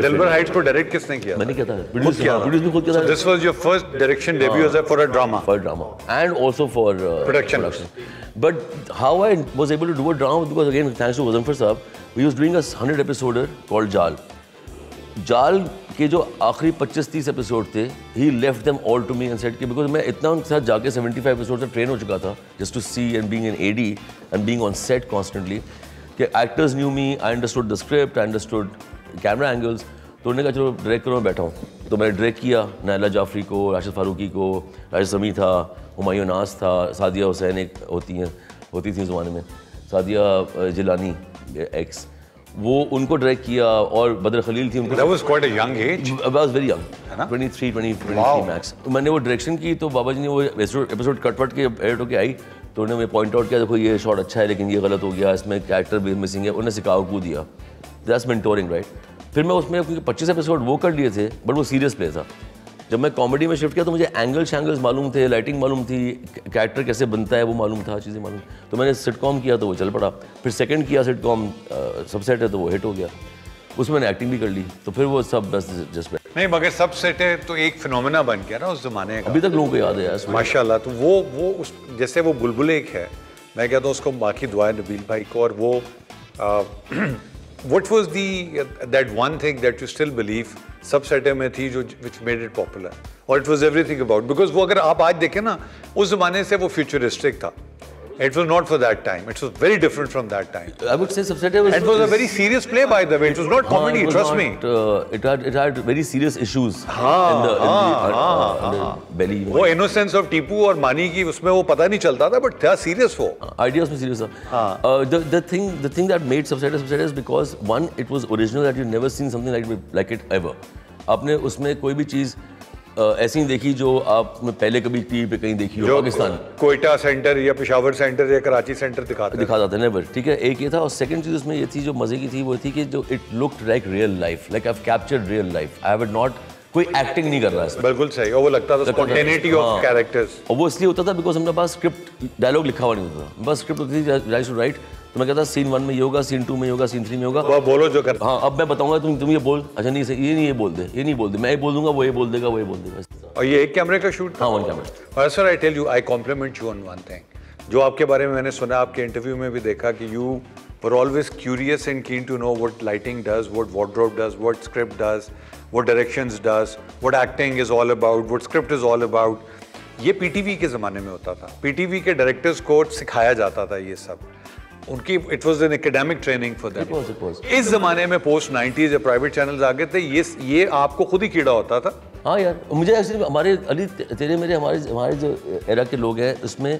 दिलबर Heights को direct किसने किया मैंने किया था। प्रोड्यूस किया प्रोड्यूस भी खुद किया था। This was your first direction debut as a for a drama for drama. And also for uh, Production. But how I was able to do a drama because again thanks to Gazanfar Saab, we was doing a 100 episoder called Jal. जाल के जो आखिरी 25-30 episode थे ही left them all to me and said कि because मैं इतना उनके साथ जाके 75 एपिसोड से ट्रेन हो चुका था just to see and being an AD and being on set constantly कि actors knew me I understood the script I understood camera angles तो उन्होंने कहा चलो डायरेक्ट करो मैं बैठा हूँ। तो मैंने डायरेक्ट किया नायला जाफरी को राशिद फारूकी को राशिद समी था हुमायूं नाज था सादिया हुसैन एक होती हैं होती थी ज़माने में सादिया जिलानी एक्स वो उनको डायरेक्ट किया और बदर खलील थी उनको that was quite a young age I was very young, 23, 20, 23 Wow. max. मैंने वो डायरेक्शन की तो बाबा जी ने वो एपिसोड कट वट के एडिट होके आई तो उन्होंने मुझे पॉइंट आउट किया देखो ये शॉट अच्छा है लेकिन ये गलत हो गया इसमें कैरेक्टर भी मिसिंग है। उन्हें सिकाव को दिया। दैट्स मेंटोरिंग राइट फिर मैं उसमें क्योंकि पच्चीस एपिसोड वो कर लिए थे बट वो सीरियस प्ले था। जब मैं कॉमेडी में शिफ्ट किया तो मुझे एंगल शैंगल्स मालूम थे लाइटिंग मालूम थी कैरेक्टर कैसे बनता है वो मालूम था चीज़ें मालूम। तो मैंने सिटकॉम किया तो वो चल पड़ा। फिर सेकंड किया सिटकॉम सबसेट है तो वो हिट हो गया। उसमें मैंने एक्टिंग भी कर ली। तो फिर वो सब बस जस्ट नहीं मगर सब सेट है तो एक फिनोमेना बन गया ना उस जमाने का। अभी तक लोगों को याद है यार माशाल्लाह तो वो वो उस जैसे वो बुलबुल एक है। मैं कहता हूँ उसको बाकी दुआएँ नबील भाई को और वो what was the that one thing that you still believe सब सेटे में थी जो विच मेड इट पॉपुलर और it was everything about because वो अगर आप आज देखें ना, उस जमाने से वो फ्यूचरिस्टिक था। It was not for that time it was very different from that time I would say Subset was. It was a very serious play by the way it was not comedy trust me Uh, it had it had very serious issues in the in the, uh, in the belly. वो innocence of Tipu और मानी की उसमें वो पता नहीं चलता था बट था सीरियस वो Ideas में serious था. Uh, the the thing the thing that made Subset Subset is because one it was original that you never seen something like like it ever. आपने उसमें कोई भी चीज़ uh, ऐसी नहीं देखी जो आपने पहले कभी टीवी पे कहीं देखी हो पाकिस्तान? कोयटा सेंटर या पेशावर सेंटर या कराची सेंटर दिखाते दिखा जाता है नेवर ठीक है एक ये था और सेकंड चीज़ उसमें ये थी जो मज़े की थी वो थी कि जो it looked like real life like I captured real life I have not कोई एक्टिंग नहीं कर रहा है बिल्कुल सही और वो लगता था स्पॉन्टेनिटी ऑफ़। कैरेक्टर्स और वो इसलिए होता था बिकॉज़ हमारे पास स्क्रिप्ट डायलॉग लिखा हुआ नहीं होता था बस स्क्रिप्ट होती थी राइट टू राइट तो मैं कहता सीन वन में ये होगा सीन टू में होगा सीन थ्री में होगा। वो बोलो जो कर हाँ अब मैं बताऊँगा तुम तुम ये बोल अच्छा नहीं ये नहीं ये बोल दे ये नहीं बोल दे मैं ये बोल दूँगा वो ये बोल देगा वो ये बोल देगा। और ये एक कैमरे का शूट हाँ one camera sir I tell you I compliment you on one thing जो आपके बारे में मैंने सुना आपके इंटरव्यू में भी देखा कि you were always curious and keen to know what lighting does what wardrobe does what script does what directions does what acting is all about what script is all about ये PTV के ज़माने में होता था। PTV के directors को सिखाया जाता था ये सब। उनकी it was an academic training for was. इस जमाने में पोस्ट 90s या प्राइवेट चैनल्स आ गए थे ये ये आपको खुद ही कीड़ा होता था? हाँ यार मुझे एक्चुअली हमारे अली तेरे मेरे हमारे हमारे जो एरा के लोग हैं उसमें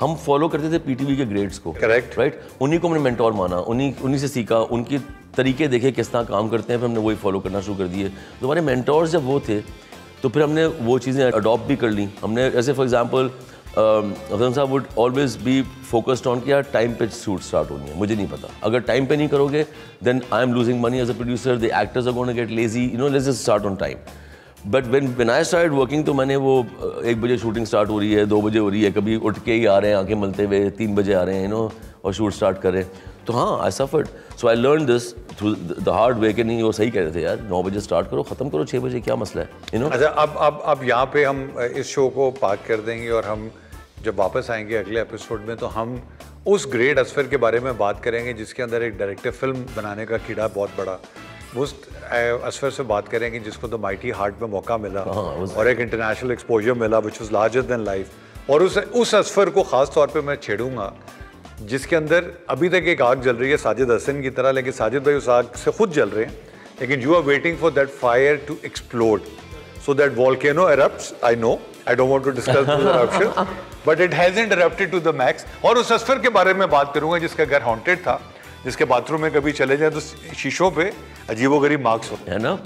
हम फॉलो करते थे पीटीवी के ग्रेड्स को। Correct. राइट उन्हीं को हमने मेंटोर माना उन्हीं उन्हीं से सीखा उनके तरीके देखे किस तरह काम करते हैं फिर हमने वही फॉलो करना शुरू कर दिए। तो हमारे मेंटोर्स जब वो थे तो फिर हमने वो चीज़ें अडॉप्ट भी कर ली। हमने जैसे फॉर एग्जांपल अफजल साहब would always be focused on कि यार टाइम पे शूट स्टार्ट होनी है, मुझे नहीं पता। अगर टाइम पे नहीं करोगे then I am losing money as a producer the actors are gonna get lazy you know let's start on time but when when I start working तो मैंने वो एक बजे शूटिंग स्टार्ट हो रही है, दो बजे हो रही है, कभी उठ के ही आ रहे हैं, आँखें मलते हुए, तीन बजे आ रहे हैं यू नो और शूट स्टार्ट कर तो हाँ I suffered so I learn this through the hard way कि नहीं, वो सही कह रहे थे, यार, नौ बजे स्टार्ट करो, ख़त्म करो छः बजे, क्या मसला है? यू नो अच्छा अब अब अब यहाँ पे हम इस शो को पार्क कर देंगे और हम जब वापस आएँगे अगले एपिसोड में तो हम उस ग्रेट असफर के बारे में बात करेंगे जिसके अंदर एक डायरेक्टर फ़िल्म बनाने का कीड़ा बहुत बड़ा। उस असफर से बात करेंगे जिसको द माइटी हार्ट में मौका मिला उस- और एक इंटरनेशनल एक्सपोजर मिला which was larger than life और उस उस असफर को ख़ास तौर पे मैं छेड़ूँगा जिसके अंदर अभी तक एक आग जल रही है साजिद हसन की तरह लेकिन साजिद भाई उस आग से खुद जल रहे हैं। लेकिन you are waiting for that fire to explode so that i know i don't want to discuss the eruption but it has interrupted to the max और उस असफर के बारे में बात करूँगा जिसका घर हॉन्टेड था, जिसके बाथरूम में कभी चले जाए तो शीशों पे अजीबोगरीब मार्क्स होते है ना?